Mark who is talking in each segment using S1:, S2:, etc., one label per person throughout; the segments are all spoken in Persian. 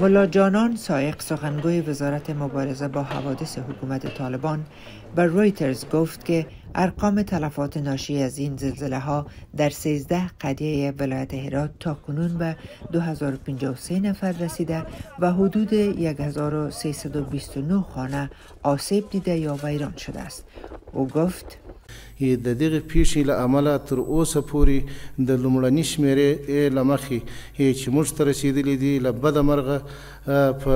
S1: ملا جانان سایق سخنگوی وزارت مبارزه با حوادث حکومت طالبان بر رویترز گفت که ارقام تلفات ناشی از این زلزله ها در 13 قریه ولایت هرات تا کنون به 2053 نفر رسیده و حدود 1329 خانه آسیب دیده یا ویران شده است. او گفت
S2: د دغه پیښې له امله تر اوسه پورې د لومړني شمیرې له مخې چې موږ ته رسېدلي دي له بده مرغه په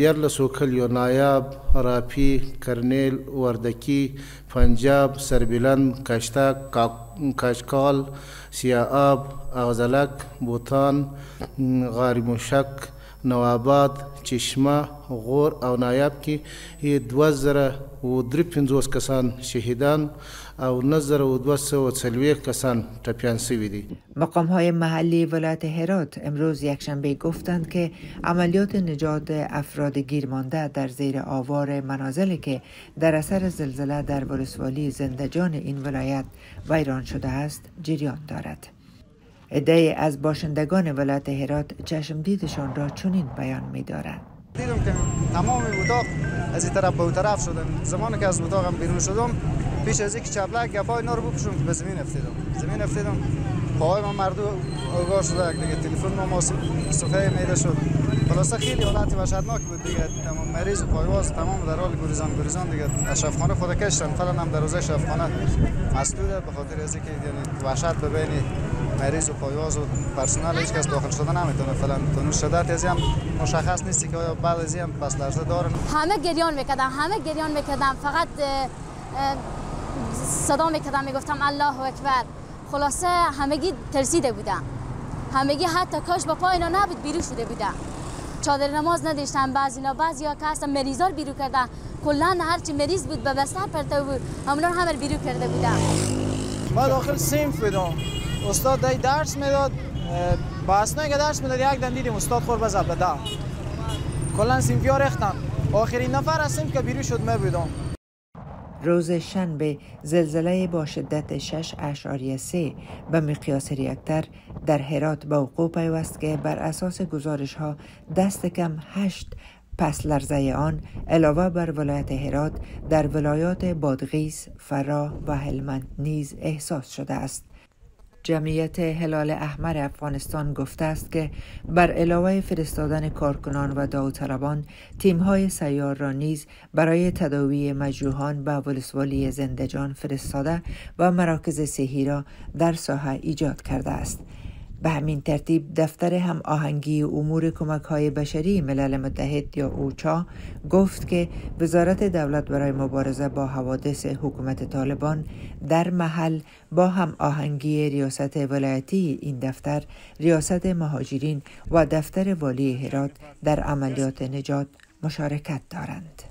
S2: دیارلسو کلیو نایاب راپی کرنیل وردکی پنجاب سربلند کشتک کاشکال سیااب اغزلک بوتان غاری موشک نواباد چشمه غور او نایاب کې دوه زره و درې پنځوس کسان شهیدان او نظر و دوست و سلویخ کسان تپیان سوی دی
S1: مقام های محلی ولایت هرات امروز یکشنبه گفتند که عملیات نجات افراد گیرمانده در زیر آوار منازلی که در اثر زلزله در ولسوالی زندجان این ولایت ویران شده است جریان دارد. عده از باشندگان ولایت هرات چشم دیدشان را چنین بیان می دارند.
S3: دیدم که تمام اتاق از این طرف به اون طرف شدن. زمانی که از اتاقم بیرون شدم پیش از اینکه چپلک گپای اینا رو بپوشم که به زمین افتیدم زمین افتیدم پاهای من مردو اوگار شده دیگه تلفن ما صفحه میده شد. خلاصه خیلی حالت وحشتناک بود دیگه. تمام مریض و پایواز تمام در حال گریزان گریزان دیگه. از شفخانه خود کشتن. فعلا هم در روزه شفخانه مسدوده به خاطر اینکه یعنی وحشت مریض و پایواز و پرسنل هیچ کس داخل شده نمی‌تونه فعلا تون شدت از هم مشخص نیست که آیا بعد از هم پس لرزه دارن.
S4: همه گریان می‌کردم همه گریان می‌کردم. فقط صدا می‌کردم می‌گفتم الله اکبر خلاصه همگی ترسیده بودم. همگی حتی کاش با پای اینا نبود بیرو شده بودم. چادر نماز نداشتن بعضی اینا بعضی ها که هستن مریضار بیرو کردن. کلا هرچی مریض بود به بستر پرته بود همونا همه بیرو کرده بودم.
S5: ما داخل سیمف بودم استاد دای درس می‌داد با اسنایی که درس می‌داد یک دم دیدیم استاد خور بزد به ده کلا سیمفی ها آخرین نفر هستیم که بیرو شد می بودم.
S1: روز شنبه زلزله با شدت 6 اشاریه 3 به مقیاس ریکتر در هرات به وقوع پیوست که بر اساس گزارش ها دست کم 8 پس لرزه آن علاوه بر ولایت هرات در ولایات بادغیس، فرا و هلمند نیز احساس شده است. جمعیت هلال احمر افغانستان گفته است که بر علاوه فرستادن کارکنان و داوطلبان های سیار را نیز برای تداوی مجروحان به ولسوالی زندجان فرستاده و مراکز صحی را در ساحه ایجاد کرده است. به همین ترتیب دفتر هم آهنگی امور کمک های بشری ملل متحد یا اوچا گفت که وزارت دولت برای مبارزه با حوادث حکومت طالبان در محل با هم آهنگی ریاست ولایتی این دفتر ریاست مهاجرین و دفتر والی هرات در عملیات نجات مشارکت دارند.